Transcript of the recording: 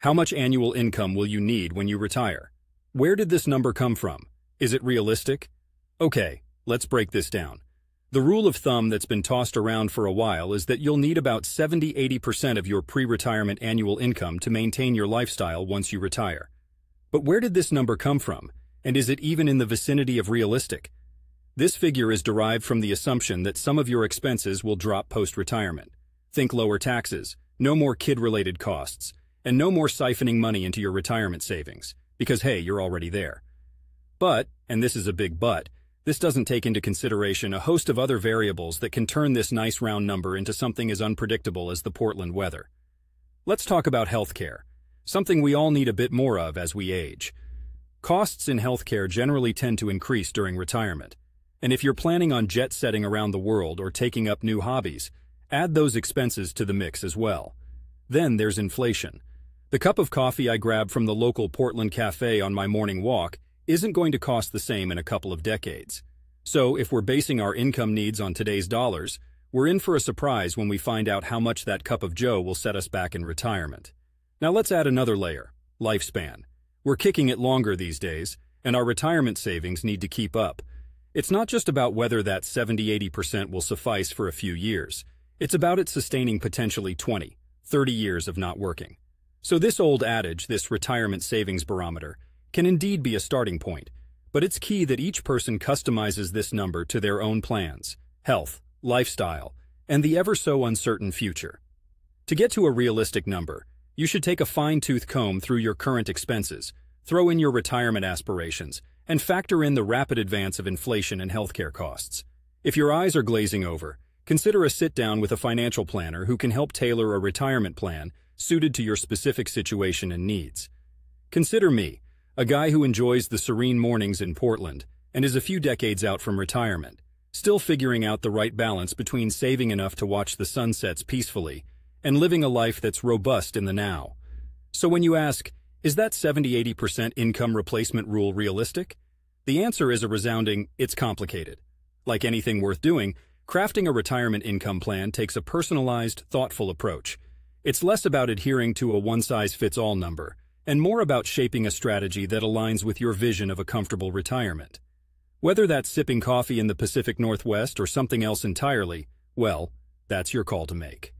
How much annual income will you need when you retire? Where did this number come from? Is it realistic? Okay, let's break this down. The rule of thumb that's been tossed around for a while is that you'll need about 70-80% of your pre-retirement annual income to maintain your lifestyle once you retire. But where did this number come from? And is it even in the vicinity of realistic? This figure is derived from the assumption that some of your expenses will drop post-retirement. Think lower taxes, no more kid-related costs, and no more siphoning money into your retirement savings, because hey, you're already there. But, and this is a big but, this doesn't take into consideration a host of other variables that can turn this nice round number into something as unpredictable as the Portland weather. Let's talk about healthcare, something we all need a bit more of as we age. Costs in healthcare generally tend to increase during retirement, and if you're planning on jet setting around the world or taking up new hobbies, add those expenses to the mix as well. Then there's inflation. The cup of coffee I grab from the local Portland cafe on my morning walk isn't going to cost the same in a couple of decades. So if we're basing our income needs on today's dollars, we're in for a surprise when we find out how much that cup of joe will set us back in retirement. Now let's add another layer, lifespan. We're kicking it longer these days, and our retirement savings need to keep up. It's not just about whether that 70-80% will suffice for a few years. It's about it sustaining potentially 20, 30 years of not working. So this old adage, this retirement savings barometer, can indeed be a starting point, but it's key that each person customizes this number to their own plans, health, lifestyle, and the ever so uncertain future. To get to a realistic number, you should take a fine-tooth comb through your current expenses, throw in your retirement aspirations, and factor in the rapid advance of inflation and healthcare costs. If your eyes are glazing over, consider a sit-down with a financial planner who can help tailor a retirement plan suited to your specific situation and needs. Consider me, a guy who enjoys the serene mornings in Portland and is a few decades out from retirement, still figuring out the right balance between saving enough to watch the sunsets peacefully and living a life that's robust in the now. So when you ask, is that 70-80% income replacement rule realistic? The answer is a resounding, it's complicated. Like anything worth doing, crafting a retirement income plan takes a personalized, thoughtful approach. It's less about adhering to a one-size-fits-all number and more about shaping a strategy that aligns with your vision of a comfortable retirement. Whether that's sipping coffee in the Pacific Northwest or something else entirely, well, that's your call to make.